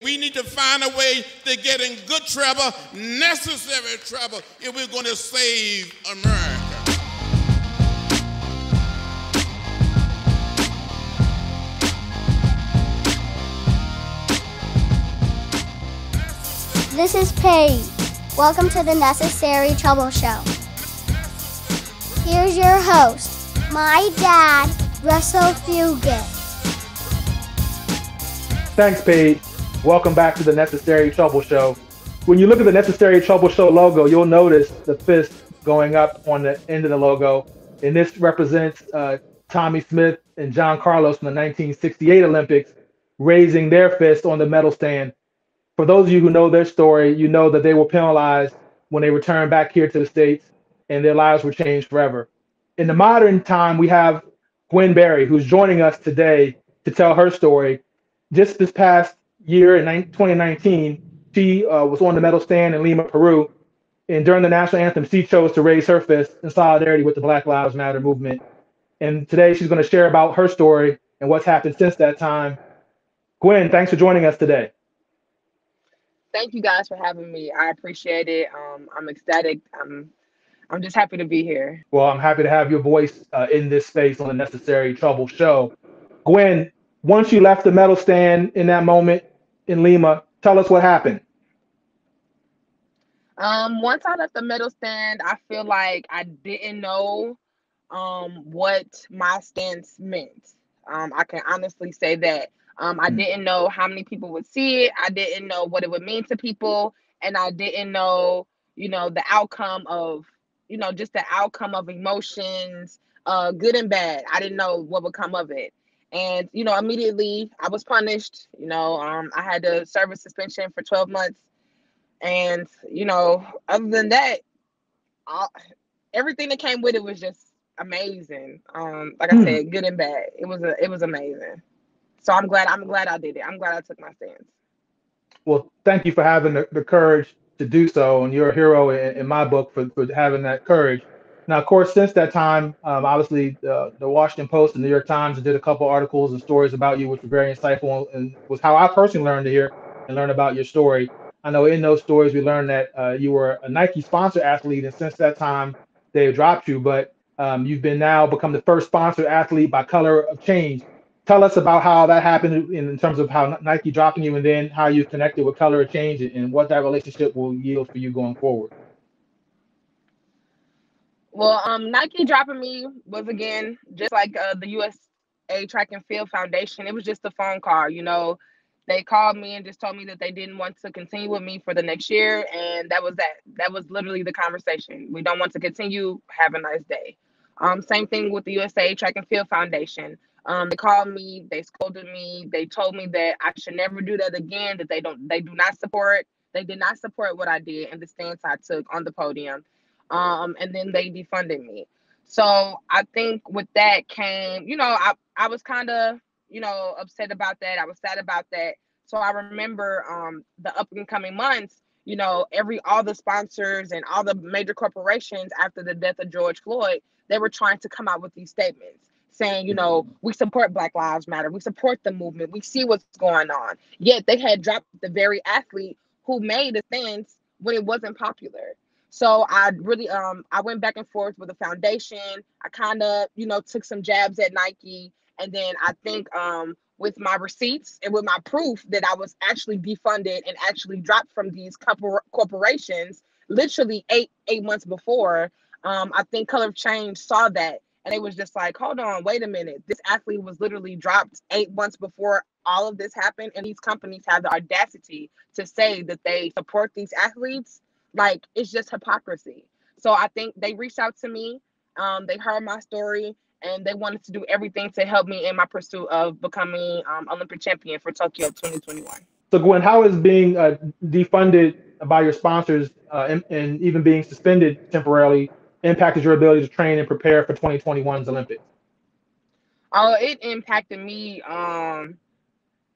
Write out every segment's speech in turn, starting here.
We need to find a way to get in good trouble, necessary trouble, if we're going to save America. This is Paige. Welcome to the Necessary Trouble Show. Here's your host, my dad, Russell Fugett. Thanks, Paige. Welcome back to the Necessary Trouble Show. When you look at the Necessary Trouble Show logo, you'll notice the fist going up on the end of the logo. And this represents uh, Tommie Smith and John Carlos from the 1968 Olympics raising their fist on the medal stand. For those of you who know their story, you know that they were penalized when they returned back here to the States and their lives were changed forever. In the modern time, we have Gwen Berry, who's joining us today to tell her story. Just this past year in 2019, she uh, was on the medal stand in Lima, Peru. And during the national anthem, she chose to raise her fist in solidarity with the Black Lives Matter movement. And today she's going to share about her story and what's happened since that time. Gwen, thanks for joining us today. Thank you guys for having me. I appreciate it. Um, I'm ecstatic. I'm I'm just happy to be here. Well, I'm happy to have your voice uh, in this space on the Necessary Trouble show. Gwen, once you left the medal stand in that moment, in Lima. Tell us what happened. Um, once I left the medal stand, I feel like I didn't know um what my stance meant. Um, I can honestly say that. Um, I mm. didn't know how many people would see it. I didn't know what it would mean to people, and I didn't know, you know, the outcome of, you know, just the outcome of emotions, uh, good and bad. I didn't know what would come of it and you know immediately i was punished you know um, i had to serve a suspension for 12 months. And you know other than that all, everything that came with it was just amazing. Um, like hmm. i said good and bad. It was a, it was amazing. So i'm glad i'm glad i did it. I'm glad i took my stance. Well thank you for having the, the courage to do so. And you're a hero in, in my book for, for having that courage now, of course, since that time, um, obviously the, the Washington Post and New York Times did a couple articles and stories about you, which were very insightful and was how I personally learned to hear and learn about your story. I know in those stories we learned that uh, you were a Nike sponsor athlete, and since that time they dropped you, but um, you've been now become the first sponsored athlete by Color of Change. Tell us about how that happened in, in terms of how Nike dropping you, and then how you connected with Color of Change, and what that relationship will yield for you going forward. Well, um, Nike dropping me was again just like uh, the USA Track and Field Foundation. It was just a phone call, you know. They called me and just told me that they didn't want to continue with me for the next year, and that was that. That was literally the conversation. We don't want to continue. Have a nice day. Um, same thing with the USA Track and Field Foundation. Um, they called me, they scolded me, they told me that I should never do that again. That they don't, they do not support. They did not support what I did and the stance I took on the podium um, and then they defunded me. So I think with that came, you know, I, I was kind of, you know, upset about that. I was sad about that. So I remember um, the up and coming months, you know, every all the sponsors and all the major corporations after the death of George Floyd, they were trying to come out with these statements saying, you know, we support Black Lives Matter, we support the movement, we see what's going on. Yet they had dropped the very athlete who made a stance when it wasn't popular. So I really um I went back and forth with the foundation. I kind of, you know, took some jabs at Nike and then I think um with my receipts and with my proof that I was actually defunded and actually dropped from these couple corporations literally 8 8 months before, um I think Color of Change saw that and it was just like, "Hold on, wait a minute. This athlete was literally dropped 8 months before all of this happened and these companies have the audacity to say that they support these athletes like it's just hypocrisy. So I think they reached out to me. Um, they heard my story and they wanted to do everything to help me in my pursuit of becoming um, Olympic champion for Tokyo 2021. So Gwen, how is being uh, defunded by your sponsors uh, and, and, even being suspended temporarily impacted your ability to train and prepare for 2021's Olympics? Oh, it impacted me um,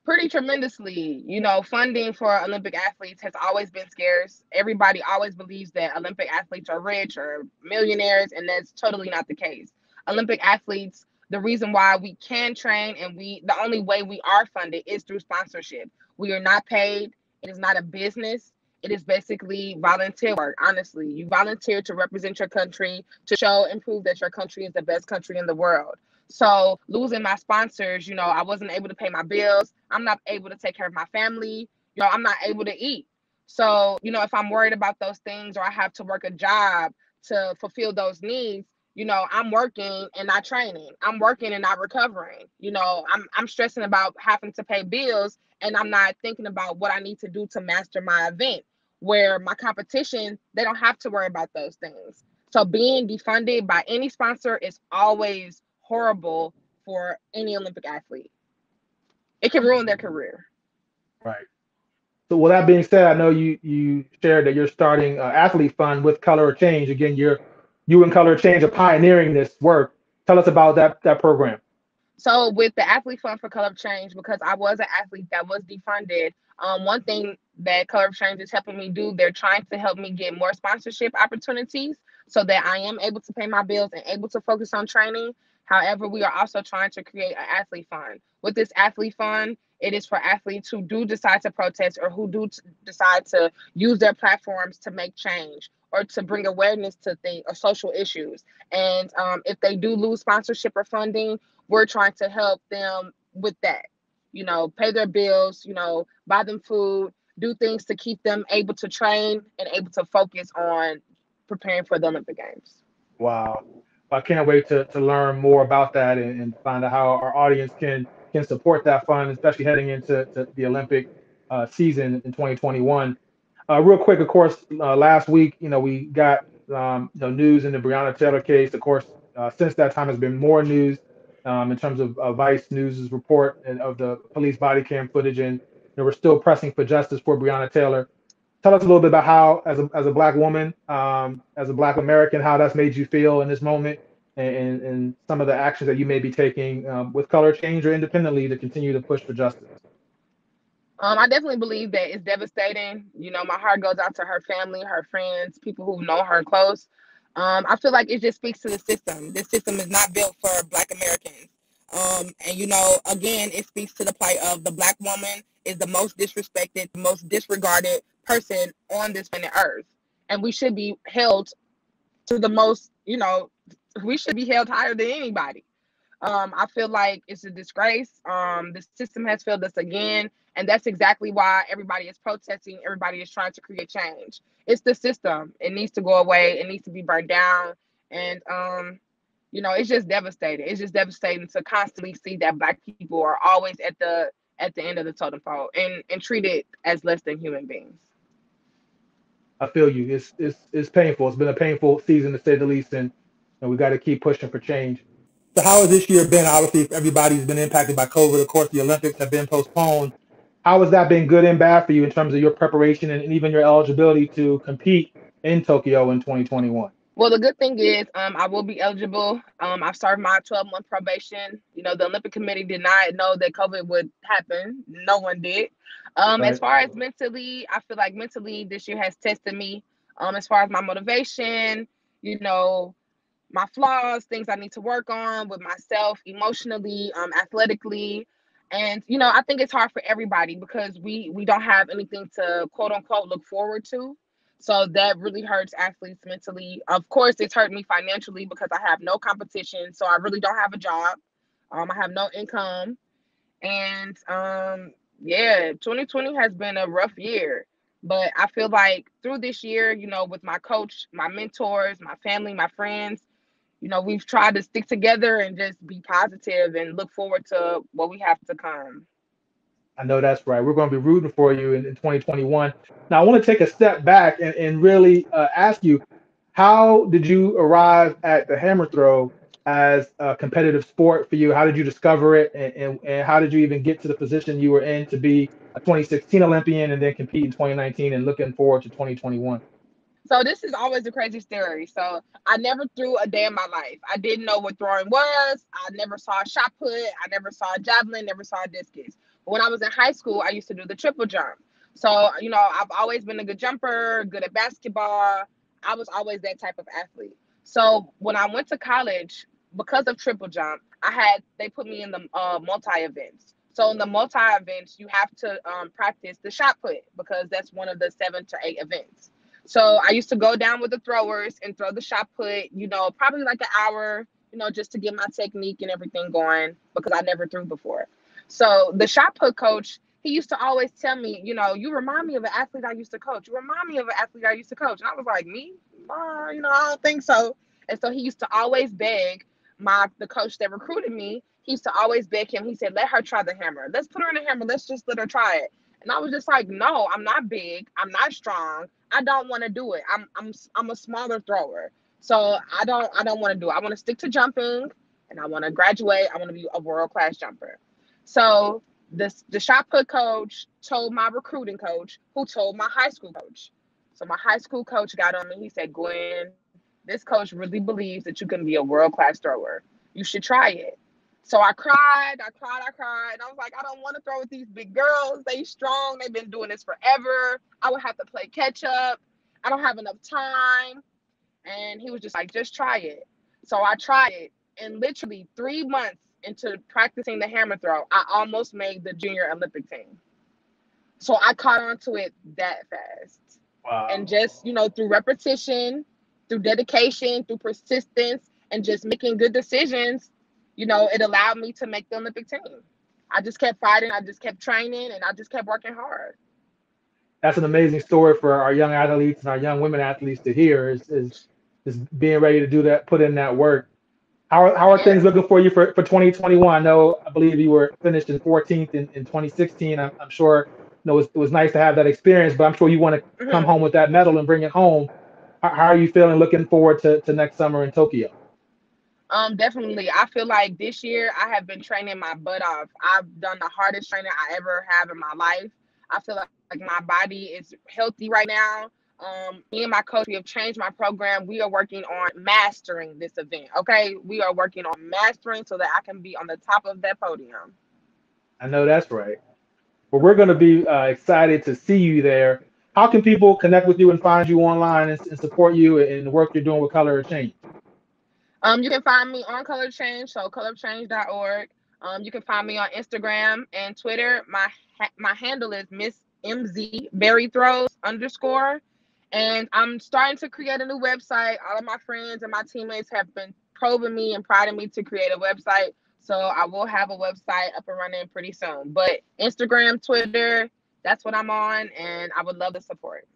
pretty tremendously. You know, funding for Olympic athletes has always been scarce. Everybody always believes that Olympic athletes are rich or millionaires, and that's totally not the case. Olympic athletes, the reason why we can train and we, the only way we are funded is through sponsorship. We are not paid. It is not a business. It is basically volunteer work, honestly. You volunteer to represent your country, to show and prove that your country is the best country in the world. So losing my sponsors, you know, I wasn't able to pay my bills. I'm not able to take care of my family. You know, I'm not able to eat. So, you know, if I'm worried about those things or I have to work a job to fulfill those needs, you know, I'm working and not training. I'm working and not recovering. You know, I'm I'm stressing about having to pay bills and I'm not thinking about what I need to do to master my event. Where my competition, they don't have to worry about those things. So being defunded by any sponsor is always horrible for any Olympic athlete. It can ruin their career. Right. So with that being said, I know you you shared that you're starting uh, athlete fund with Color of Change. Again, you're you and Color of Change are pioneering this work. Tell us about that that program. So with the athlete fund for Color of Change, because I was an athlete that was defunded, um, one thing that Color of Change is helping me do, they're trying to help me get more sponsorship opportunities so that I am able to pay my bills and able to focus on training. However, we are also trying to create an athlete fund. With this athlete fund, it is for athletes who do decide to protest or who do decide to use their platforms to make change or to bring awareness to things or social issues. And um, if they do lose sponsorship or funding, we're trying to help them with that. You know, pay their bills, you know, buy them food, do things to keep them able to train and able to focus on preparing for the Olympic Games. Wow. I can't wait to, to learn more about that and, and find out how our audience can can support that fund, especially heading into the Olympic uh, season in 2021. Uh, real quick, of course, uh, last week, you know, we got um, you know news in the Breonna Taylor case. Of course, uh, since that time, has been more news um, in terms of Vice News's report and of the police body cam footage, and you know, we're still pressing for justice for Breonna Taylor. Tell us a little bit about how, as a as a black woman, um, as a black American, how that's made you feel in this moment, and, and some of the actions that you may be taking um, with color change or independently to continue to push for justice? Um, I definitely believe that it's devastating. You know, my heart goes out to her family, her friends, people who know her close. Um, I feel like it just speaks to the system. This system is not built for Black Americans. Um, and you know, again, it speaks to the plight of the Black woman is the most disrespected, most disregarded person on this planet Earth, and we should be held to the most, you know, we should be held higher than anybody. Um, I feel like it's a disgrace. Um, the system has failed us again, and that's exactly why everybody is protesting. Everybody is trying to create change. It's the system. It needs to go away. It needs to be burned down. And um, you know, it's just devastating. It's just devastating to constantly see that black people are always at the at the end of the totem pole and and treated as less than human beings. I feel you. It's it's it's painful. It's been a painful season to say the least, and and we got to keep pushing for change. So how has this year been? Obviously, everybody's been impacted by COVID. Of course, the Olympics have been postponed. How has that been good and bad for you in terms of your preparation and, and even your eligibility to compete in Tokyo in 2021? Well, the good thing is um, I will be eligible. Um, I've served my 12 month probation. You know, the Olympic Committee did not know that COVID would happen. No one did. Um, right. As far as mentally, I feel like mentally this year has tested me. Um, as far as my motivation, you know, my flaws, things I need to work on with myself emotionally, um, athletically. And you know, I think it's hard for everybody because we we don't have anything to quote unquote look forward to. So that really hurts athletes mentally. Of course, it's hurt me financially because I have no competition. So I really don't have a job. Um, I have no income. And um, yeah, 2020 has been a rough year. But I feel like through this year, you know, with my coach, my mentors, my family, my friends, you know, we've tried to stick together and just be positive and look forward to what we have to come. I know that's right. We're going to be rooting for you in, in 2021. Now, I want to take a step back and, and really uh, ask you how did you arrive at the hammer throw as a competitive sport for you? How did you discover it? And, and, and how did you even get to the position you were in to be a 2016 Olympian and then compete in 2019 and looking forward to 2021? So this is always a crazy story. So I never threw a day in my life. I didn't know what throwing was. I never saw a shot put. I never saw a javelin. Never saw a discus. When I was in high school, I used to do the triple jump. So you know, I've always been a good jumper, good at basketball. I was always that type of athlete. So when I went to college, because of triple jump, I had they put me in the uh, multi events. So in the multi events, you have to um, practice the shot put because that's one of the seven to eight events. So I used to go down with the throwers and throw the shot put, you know, probably like an hour, you know, just to get my technique and everything going because I never threw before. So the shot put coach, he used to always tell me, you know, you remind me of an athlete I used to coach. You remind me of an athlete I used to coach. And I was like, me? Uh, you know, I don't think so. And so he used to always beg my the coach that recruited me. He used to always beg him. He said, "Let her try the hammer. Let's put her in the hammer. Let's just let her try it." And I was just like, "No, I'm not big. I'm not strong. I don't want to do it. I'm I'm I'm a smaller thrower, so I don't I don't want to do it. I want to stick to jumping, and I want to graduate. I want to be a world class jumper." So this the shot put coach told my recruiting coach, who told my high school coach. So my high school coach got on me. He said, "Gwen, this coach really believes that you can be a world class thrower. You should try it." So I cried, I cried, I cried. And I was like, I don't want to throw with these big girls. They strong. They've been doing this forever. I would have to play catch up. I don't have enough time. And he was just like, just try it. So I tried it. And literally three months into practicing the hammer throw, I almost made the junior Olympic team. So I caught on to it that fast. Wow. And just, you know, through repetition, through dedication, through persistence, and just making good decisions, you know, it allowed me to make the Olympic team. I just kept fighting, I just kept training, and I just kept working hard. That's an amazing story for our young athletes and our young women athletes to hear is, is, is being ready to do that, put in that work. How are, how are things looking for you for, for 2021? I know, I believe you were finished in 14th in, in 2016. I'm, I'm sure you know, it was, it was nice to have that experience, but I'm sure you want to mm-hmm. come home with that medal and bring it home. How, how are you feeling looking forward to, to next summer in Tokyo? Um, definitely. I feel like this year I have been training my butt off. I've done the hardest training I ever have in my life. I feel like, like my body is healthy right now. Um, me and my coach, we have changed my program. We are working on mastering this event. Okay, we are working on mastering so that I can be on the top of that podium. I know that's right. Well, we're going to be uh, excited to see you there. How can people connect with you and find you online and, and support you in the work you're doing with Color of Change? Um, you can find me on Color Change, so colorchange.org. Um, you can find me on Instagram and Twitter. My my handle is Miss MZ Berry Throws underscore. And I'm starting to create a new website. All of my friends and my teammates have been probing me and prodding me to create a website. So I will have a website up and running pretty soon. But Instagram, Twitter, that's what I'm on, and I would love the support.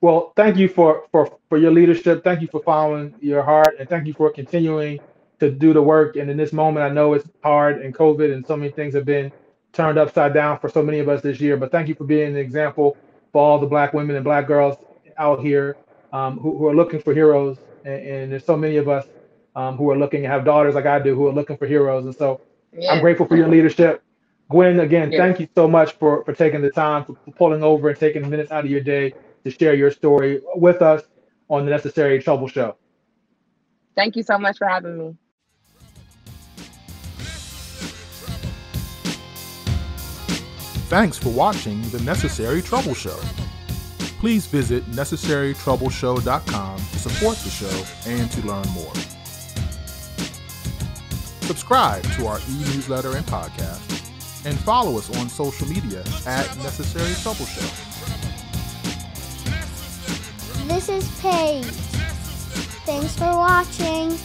Well, thank you for, for, for your leadership. Thank you for following your heart, and thank you for continuing to do the work. And in this moment, I know it's hard and COVID, and so many things have been turned upside down for so many of us this year. But thank you for being an example for all the Black women and Black girls out here um, who, who, are looking for heroes. And, and there's so many of us um, who are looking and have daughters like I do who are looking for heroes. And so yeah. I'm grateful for your leadership. Gwen, again, yeah. thank you so much for, for taking the time, for pulling over and taking minutes out of your day to share your story with us on the Necessary Trouble Show. Thank you so much for having me. Thanks for watching the Necessary Trouble Show. Please visit necessarytroubleshow.com to support the show and to learn more. Subscribe to our e-newsletter and podcast, and follow us on social media at Necessary Trouble Show. This is Paige. Thanks for watching.